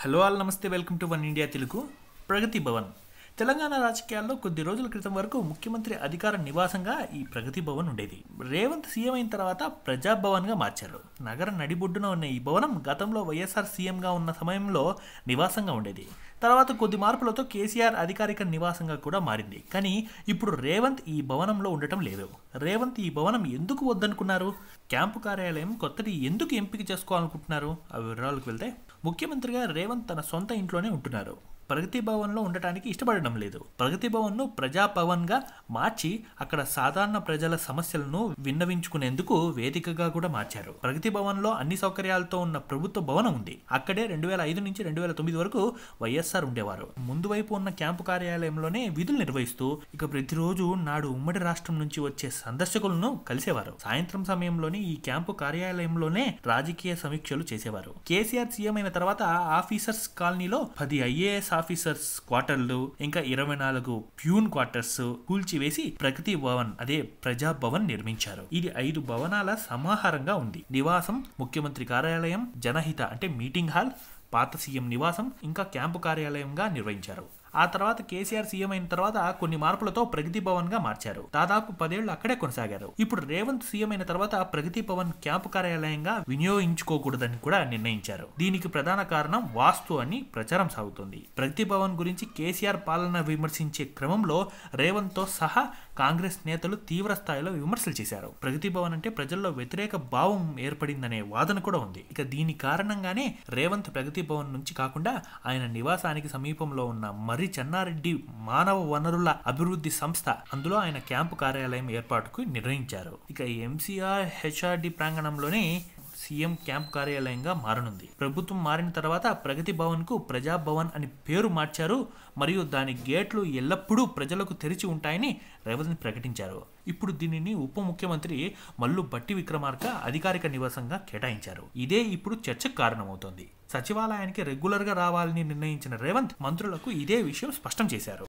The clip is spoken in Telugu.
హలో ఆల్ నమస్తే welcome to one India Telugu Pragathi Bhavan Telangana రాజకీయాల్లో కొద్ది రోజుల క్రితం వరకు ముఖ్యమంత్రి అధికార నివాసంగా ఈ ప్రగతి భవన్ ఉండేది. రేవంత్ సీఎం అయిన తర్వాత ప్రజాభవన్గా మార్చారు. నగర నడిబొడ్డున ఉన్న ఈ భవనం గతంలో వైఎస్ఆర్ సీఎంగా ఉన్న సమయంలో నివాసంగా ఉండేది. తర్వాత కొద్ది మార్పులతో కేసీఆర్ అధికారిక నివాసంగా కూడా మారింది. కానీ ఇప్పుడు రేవంత్ ఈ భవనంలో ఉండటం లేదు. రేవంత్ ఈ భవనం ఎందుకు వద్దనుకున్నారు? క్యాంపు కార్యాలయం కొత్తది ఎందుకు ఎంపిక చేసుకోవాలనుకుంటున్నారు? ఆ వివరాలకు వెళ్తే ముఖ్యమంత్రిగా రేవంత్ తన సొంత ఇంట్లోనే ఉంటున్నారు. ప్రగతి భవన్లో ఉండటానికి ఇష్టపడడం లేదు. ప్రగతి భవన్ను ప్రజాభవన్గా మార్చి అక్కడ సాధారణ ప్రజల సమస్యలను విన్నవించుకునేందుకు వేదికగా కూడా మార్చారు. ప్రగతి భవన్లో అన్ని సౌకర్యాలతో ఉన్న ప్రభుత్వ భవనం ఉంది. అక్కడే రెండు వేల ఐదు నుంచి రెండు వేల తొమ్మిది వరకు వైఎస్ఆర్ ఉండేవారు. ముందు వైపు ఉన్న క్యాంపు కార్యాలయంలోనే విధులు నిర్వహిస్తూ ఇక ప్రతిరోజు నాడు ఉమ్మడి రాష్ట్రం నుంచి వచ్చే సందర్శకులను కలిసేవారు. సాయంత్రం సమయంలోనే ఈ క్యాంపు కార్యాలయంలోనే రాజకీయ సమీక్షలు చేసేవారు. కేసీఆర్ సీఎం అయిన తర్వాత ఆఫీసర్స్ కాలనీలో పది ఐఏఎస్ ఆఫీసర్స్ క్వార్టర్లు ఇంకా ఇరవై నాలుగు ప్యూన్ క్వార్టర్స్ కూల్చివేసి ప్రగతి భవన్ అదే ప్రజా భవన్ నిర్మించారు. ఇది ఐదు భవనాల సమాహారంగా ఉంది. నివాసం ముఖ్యమంత్రి కార్యాలయం జనహిత అంటే మీటింగ్ హాల్ పాత సీఎం నివాసం ఇంకా క్యాంపు కార్యాలయంగా నిర్వహించారు. ఆ తర్వాత కేసీఆర్ సీఎం అయిన తర్వాత కొన్ని మార్పులతో ప్రగతి భవన్గా మార్చారు. దాదాపు పదేళ్ళు అక్కడే కొనసాగారు. ఇప్పుడు రేవంత్ సీఎం అయిన తర్వాత ప్రగతి భవన్ క్యాంపు కార్యాలయంగా వినియోగించుకోకూడదని కూడా నిర్ణయించారు. దీనికి ప్రధాన కారణం వాస్తు అని ప్రచారం సాగుతుంది. ప్రగతి భవన్ గురించి కేసీఆర్ పాలన విమర్శించే క్రమంలో రేవంత్తో సహా కాంగ్రెస్ నేతలు తీవ్ర స్థాయిలో విమర్శలు చేశారు. ప్రగతి భవన్ అంటే ప్రజల్లో వ్యతిరేక భావం ఏర్పడిందనే వాదన కూడా ఉంది. ఇక దీని కారణంగానే రేవంత్ ప్రగతి భవన్ నుంచి కాకుండా ఆయన నివాసానికి సమీపంలో ఉన్న మర్రి చెన్నారెడ్డి మానవ వనరుల అభివృద్ధి సంస్థ అందులో ఆయన క్యాంపు కార్యాలయం ఏర్పాటుకు నిర్ణయించారు. ఇక ఎంసీఆర్ హెచ్ఆర్డి ప్రాంగణంలోనే సీఎం క్యాంప్ కార్యాలయంగా మారనుంది. ప్రభుత్వం మారిన తర్వాత ప్రగతి భవన్కు ప్రజాభవన్ అని పేరు మార్చారు. మరియు దాని గేట్లు ఎల్లప్పుడూ ప్రజలకు తెరిచి ఉంటాయని రేవంత్ ప్రకటించారు. ఇప్పుడు దీనిని ఉప ముఖ్యమంత్రి మల్లు బట్టి విక్రమార్క అధికారిక నివాసంగా కేటాయించారు. ఇదే ఇప్పుడు చర్చకు కారణమవుతోంది. సచివాలయానికి రెగ్యులర్గా రావాలని నిర్ణయించిన రేవంత్ మంత్రులకు ఇదే విషయం స్పష్టం చేశారు.